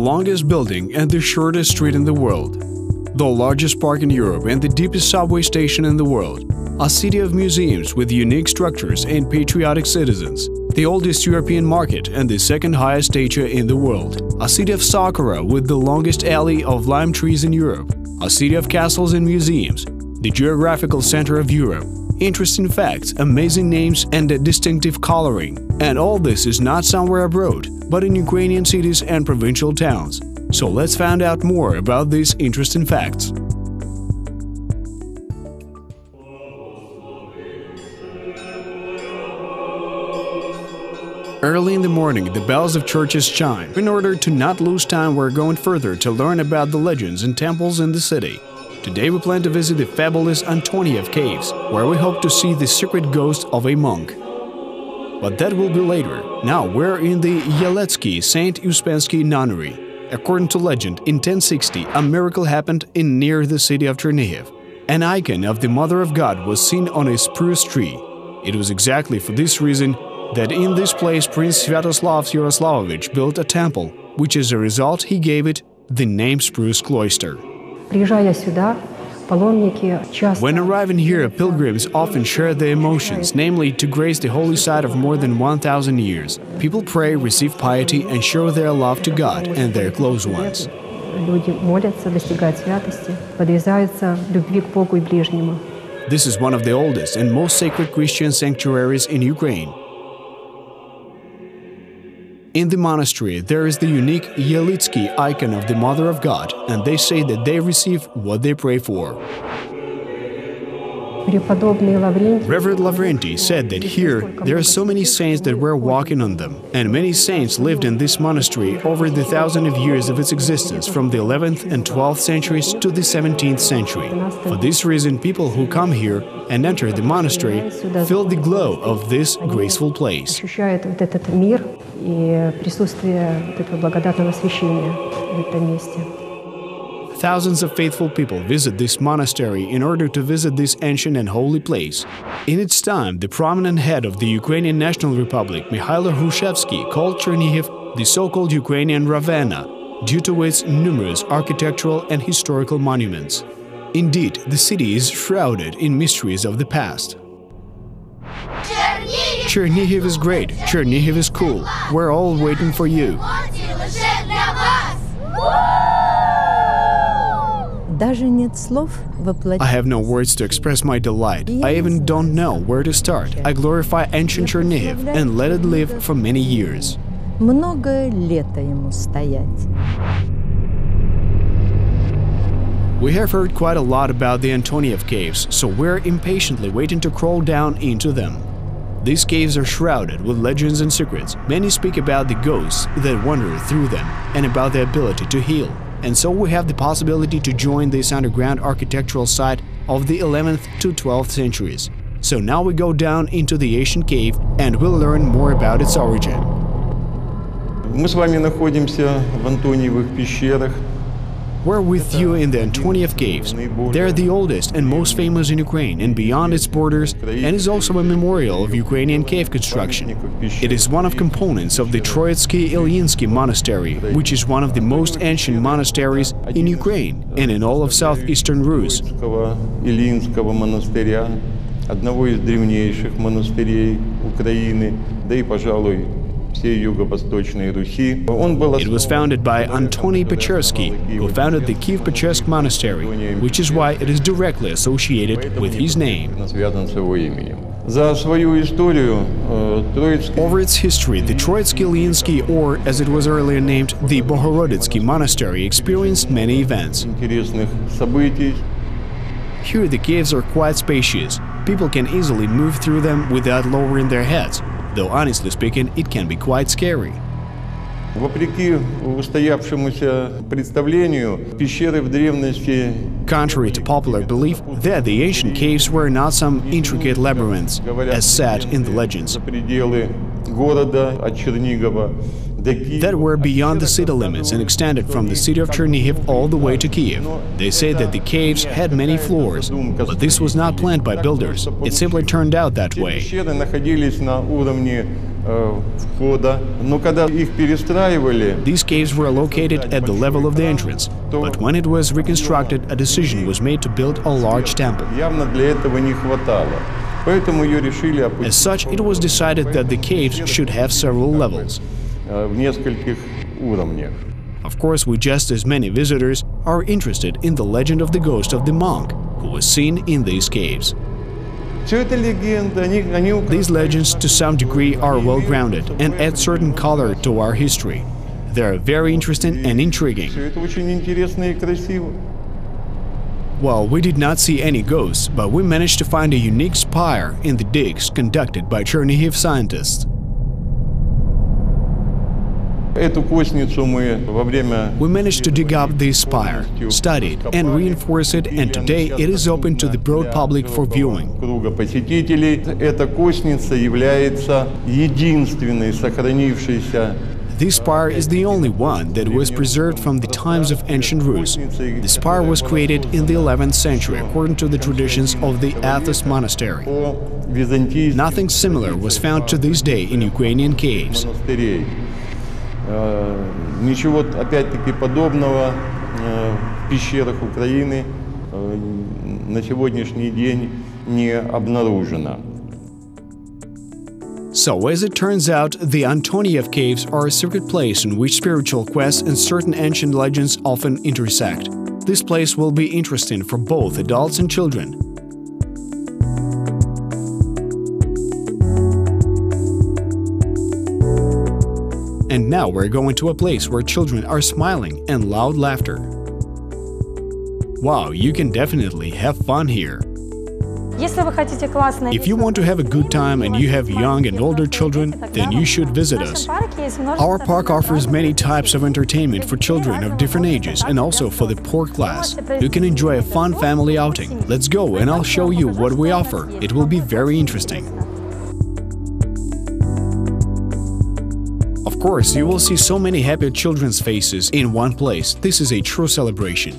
longest building and the shortest street in the world, the largest park in Europe and the deepest subway station in the world, a city of museums with unique structures and patriotic citizens, the oldest European market and the second highest statue in the world, a city of sakura with the longest alley of lime trees in Europe, a city of castles and museums, the geographical center of Europe, interesting facts, amazing names and a distinctive coloring. And all this is not somewhere abroad, but in Ukrainian cities and provincial towns. So let's find out more about these interesting facts. Early in the morning, the bells of churches chime. In order to not lose time, we're going further to learn about the legends and temples in the city. Today we plan to visit the fabulous Antoniev Caves, where we hope to see the secret ghost of a monk. But that will be later. Now we're in the Yeletsky St. Uspensky Nunnery. According to legend, in 1060 a miracle happened in near the city of Chernihiv. An icon of the Mother of God was seen on a spruce tree. It was exactly for this reason that in this place Prince Sviatoslav Yaroslavovich built a temple, which as a result he gave it the name Spruce Cloister. When arriving here, pilgrims often share their emotions, namely to grace the holy site of more than 1,000 years. People pray, receive piety, and show their love to God and their close ones. This is one of the oldest and most sacred Christian sanctuaries in Ukraine. In the monastery, there is the unique Yeletsky icon of the Mother of God, and they say that they receive what they pray for. Reverend Lavrenti said that here there are so many saints that were walking on them, and many saints lived in this monastery over the thousand of years of its existence from the 11th and 12th centuries to the 17th century. For this reason, people who come here and enter the monastery feel the glow of this graceful place. Thousands of faithful people visit this monastery in order to visit this ancient and holy place. In its time, the prominent head of the Ukrainian National Republic, Mikhailo Hrushevsky, called Chernihiv the so-called Ukrainian Ravenna, due to its numerous architectural and historical monuments. Indeed, the city is shrouded in mysteries of the past. Chernihiv is great, Chernihiv is cool, we're all waiting for you. I have no words to express my delight. I even don't know where to start. I glorify ancient Chernihiv and let it live for many years. We have heard quite a lot about the Antoniev caves, so we're impatiently waiting to crawl down into them. These caves are shrouded with legends and secrets. Many speak about the ghosts that wander through them and about their ability to heal and so we have the possibility to join this underground architectural site of the 11th to 12th centuries. So now we go down into the ancient cave and we'll learn more about its origin. Мы с вами находимся в Антониевых пещерах, We're with you in the Antoniev Caves. They're the oldest and most famous in Ukraine and beyond its borders and is also a memorial of Ukrainian cave construction. It is one of components of the Troitsky Ilyinsky Monastery, which is one of the most ancient monasteries in Ukraine and in all of southeastern Rus. одного из древнейших монастырей Украины, да и, пожалуй, it was founded by Antony Pechersky, who founded the Kiev Pechersk Monastery, which is why it is directly associated with his name. Over its history, the Troitsky-Ilyinsky, or as it was earlier named, the Bohoroditsky Monastery, experienced many events. Here the caves are quite spacious. People can easily move through them without lowering their heads though honestly speaking, it can be quite scary. Contrary to popular belief, there the ancient caves were not some intricate labyrinths, as said in the legends that were beyond the city limits and extended from the city of Chernihiv all the way to Kiev. They say that the caves had many floors, but this was not planned by builders. It simply turned out that way. These caves were located at the level of the entrance, but when it was reconstructed, a decision was made to build a large temple. As such, it was decided that the caves should have several levels э, в нескольких уровнях. Of course, with just as many visitors are interested in the legend of the ghost of the monk who was seen in these caves. Все это легенды, они, они These legends, to some degree, are well grounded and add certain color to our history. They are very interesting and intriguing. Все это очень интересно и красиво. Well, we did not see any ghosts, but we managed to find a unique spire in the digs conducted by Chernihiv scientists. We managed to dig up this spire, studied and reinforce it, and today it is open to the broad public for viewing. This spire is the only one that was preserved from the times of ancient Rus. The spire was created in the 11th century according to the traditions of the Athos monastery. Nothing similar was found to this day in Ukrainian caves. монастырей. Э, Ничего, опять-таки, подобного э, в пещерах Украины э, на сегодняшний день не обнаружено. So, as it turns out, the Antoniev caves are a secret place in which spiritual quests and certain ancient legends often intersect. This place will be interesting for both adults and children. And now we're going to a place where children are smiling and loud laughter. Wow, you can definitely have fun here. If you want to have a good time and you have young and older children, then you should visit us. Our park offers many types of entertainment for children of different ages and also for the poor class. You can enjoy a fun family outing. Let's go and I'll show you what we offer. It will be very interesting. course, you will see so many happy children's faces in one place. This is a true celebration.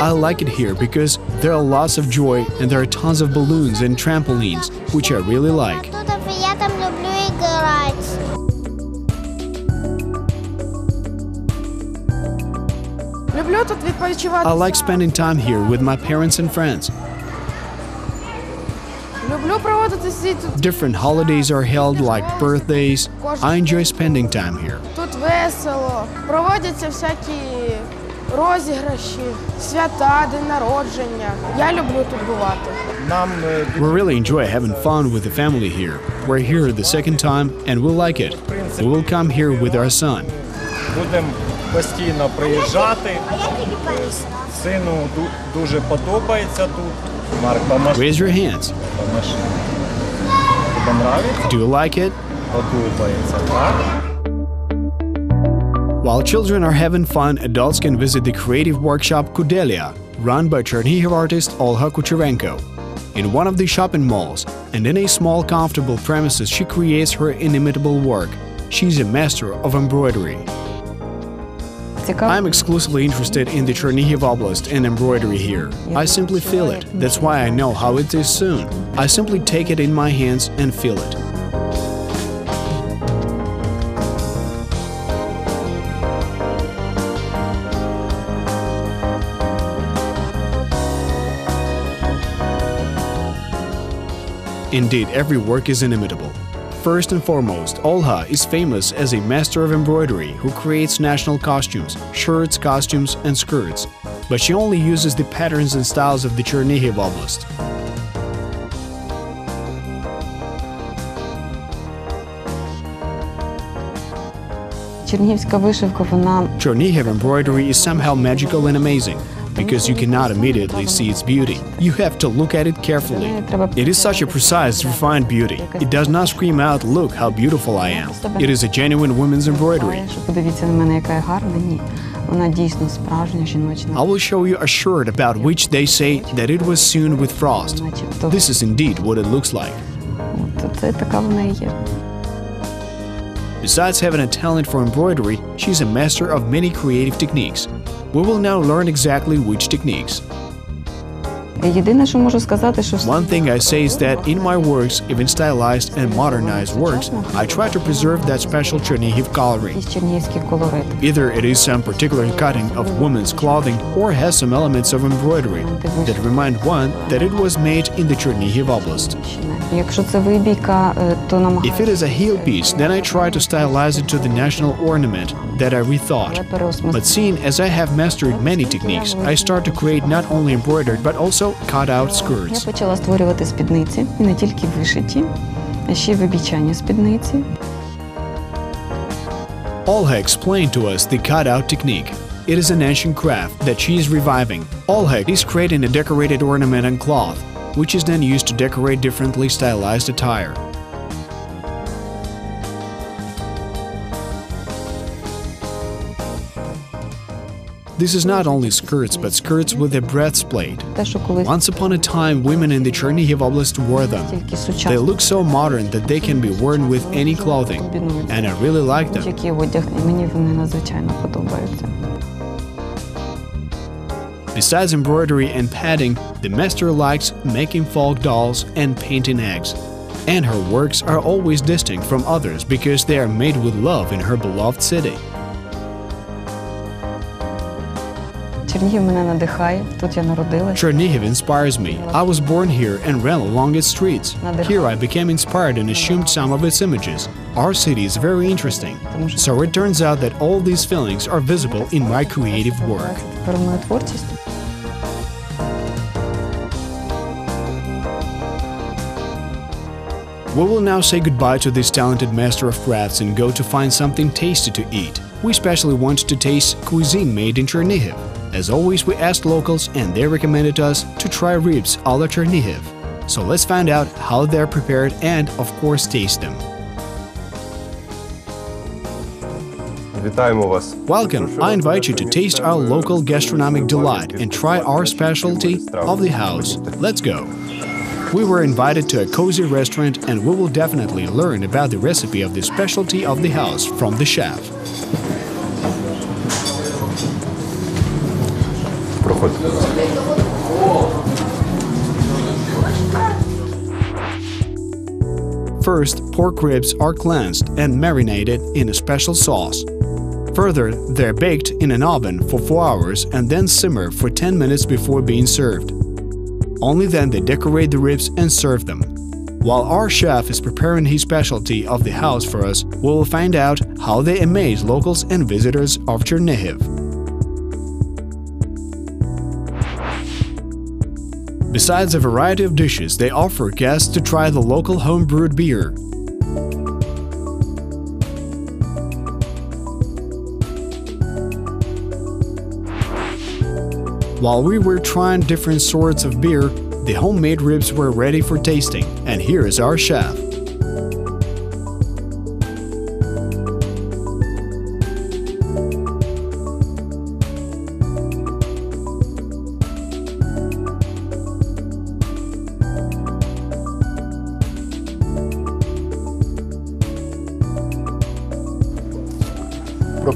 I like it here because there are lots of joy and there are tons of balloons and trampolines, which I really like. тут відпочивати. I like spending time here with my parents and friends. Люблю проводити всі тут. Different holidays are held like birthdays. I enjoy spending time here. Тут весело. Проводяться всякі розіграші, свята, день народження. Я люблю тут бувати. Нам е, We really enjoy having fun with the family here. We're here the second time and we like it. We will come here with our son. будемо постійно приїжджати. Е, Сину ду- дуже подобається тут. Марк, помаш. Raise your hands. помаши. Тобі нравиться? Do you like it? Подобається, так? While children are having fun, adults can visit the creative workshop Kudelia, run by Chernihiv artist Olha Kucherenko. In one of the shopping malls, and in a small, comfortable premises, she creates her inimitable work. She's a master of embroidery. I'm exclusively interested in the Chernihiv Oblast and embroidery here. I simply feel it. That's why I know how it is soon. I simply take it in my hands and feel it. Indeed, every work is inimitable. First and foremost, Olha is famous as a master of embroidery who creates national costumes, shirts, costumes, and skirts. But she only uses the patterns and styles of the Chernihiv Oblast. Чернігівська вишивка, вона Chernihiv embroidery is somehow magical and amazing because you cannot immediately see its beauty. You have to look at it carefully. It is such a precise, refined beauty. It does not scream out, look how beautiful I am. It is a genuine woman's embroidery. I will show you a shirt about which they say that it was sewn with frost. This is indeed what it looks like. Besides having a talent for embroidery, she is a master of many creative techniques. We will now learn exactly which techniques. Єдине, що можу сказати, що One thing I say is that in my works, even stylized and modernized works, I try to preserve that special Chernihiv coloring. якийсь чернігівський колорит. Either it is some particular cutting of women's clothing or has some elements of embroidery that remind one that it was made in the Chernihiv Oblast. Якщо це вибійка, е, то If намагаюся it is a heel piece, then I try to stylize it to the national ornament that I rethought. But seeing as I have mastered many techniques, I start to create not only embroidered but also cut out Я skirts. почала створювати спідниці, і не тільки вишиті, а ще й вибічані спідниці. Olga explained to us the cutout technique. It is an ancient craft that she is reviving. Olga is creating a decorated ornament on cloth, which is then used to decorate differently stylized attire. This is not only skirts, but skirts with a breastplate. Once upon a time, women in the Chernihiv Oblast wore them. They look so modern that they can be worn with any clothing, and I really like them. Besides embroidery and padding, the master likes making folk dolls and painting eggs. And her works are always distinct from others because they are made with love in her beloved city. Чернігів мене надихає, тут я народилася. Chernihiv inspires me. I was born here and ran along its streets. Here I became inspired and assumed some of its images. Our city is very interesting. So it turns out that all these feelings are visible in my creative work. Тепер моя творчість. We will now say goodbye to this talented master of crafts and go to find something tasty to eat. We especially want to taste cuisine made in Chernihiv. As always, we asked locals and they recommended us to try ribs a la Chernihiv. So let's find out how they're prepared and, of course, taste them. Welcome! I invite you to taste our local gastronomic delight and try our specialty of the house. Let's go! We were invited to a cozy restaurant and we will definitely learn about the recipe of the specialty of the house from the chef. Проходьте. First, pork ribs are cleansed and marinated in a special sauce. Further, they're baked in an oven for 4 hours and then simmer for 10 minutes before being served. Only then they decorate the ribs and serve them. While our chef is preparing his specialty of the house for us, we will find out how they amaze locals and visitors of Chernihiv. Besides a variety of dishes, they offer guests to try the local homebrewed beer. While we were trying different sorts of beer, the homemade ribs were ready for tasting, and here is our chef.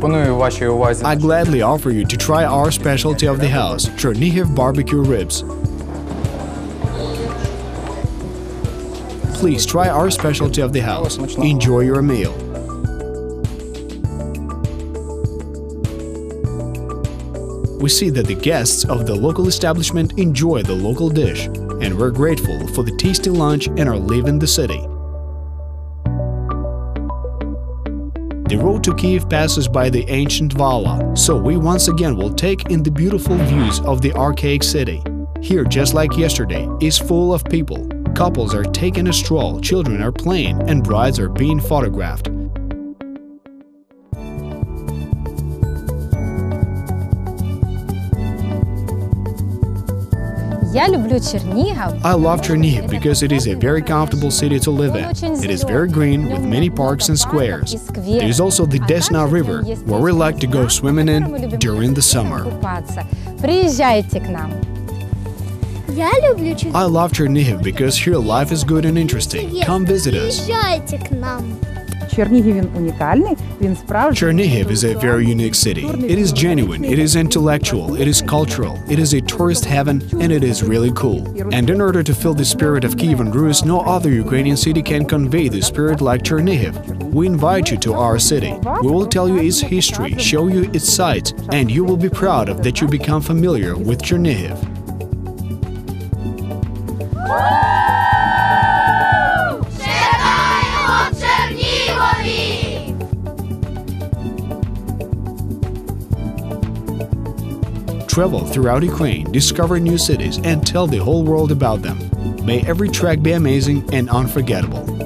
Пропоную вашій увазі I gladly offer you to try our specialty of the house, Chernihiv barbecue ribs. Please try our specialty of the house. Enjoy your meal. We see that the guests of the local establishment enjoy the local dish, and we're grateful for the tasty lunch and are leaving the city. Road to Kiev passes by the ancient Vala, so we once again will take in the beautiful views of the archaic city. Here, just like yesterday, is full of people. Couples are taking a stroll, children are playing, and brides are being photographed. Я люблю Чернигов. I love Chernihiv because it is a very comfortable city to live in. It is very green with many parks and squares. There is also the Desna River, where we like to go swimming in during the summer. Купаться. Приезжайте к нам. Я люблю Чернігів. I love Chernihiv because here life is good and interesting. Come visit us. Chernihiv is a very unique city. It is genuine, it is intellectual, it is cultural, it is a tourist heaven, and it is really cool. And in order to feel the spirit of Kyivan Rus, no other Ukrainian city can convey the spirit like Chernihiv. We invite you to our city. We will tell you its history, show you its sights, and you will be proud of that you become familiar with Chernihiv. Travel throughout Ukraine, discover new cities, and tell the whole world about them. May every trek be amazing and unforgettable.